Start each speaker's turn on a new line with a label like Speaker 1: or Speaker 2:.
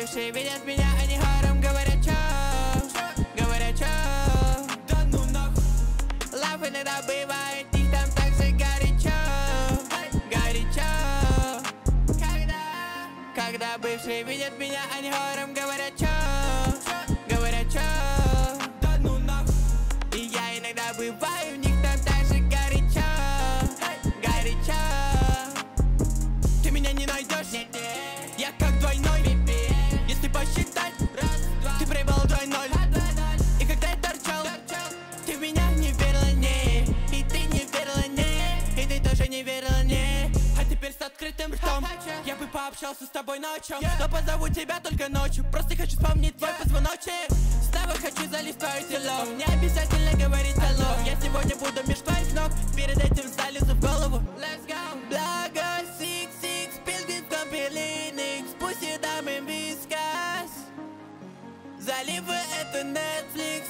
Speaker 1: бывшие видят меня, они хором говорят чё? Говорят чё?
Speaker 2: Да ну нахуй!
Speaker 1: Лав иногда бывает, их там так же горячо Горячо Когда, когда бывшие видят меня, они хором говорят чё Я
Speaker 2: бы пообщался с тобой ночью. Но позову тебя только ночью. Просто хочу вспомнить твой позвоночек.
Speaker 1: Снова хочу залезть в твое тело Не обязательно говорить алло
Speaker 2: Я сегодня буду меж твоих ног. Перед этим залезу в голову.
Speaker 1: Let's go. Благо Six Six Пилгрим Пилиникс Пусть дам им вискас. Заливы это Netflix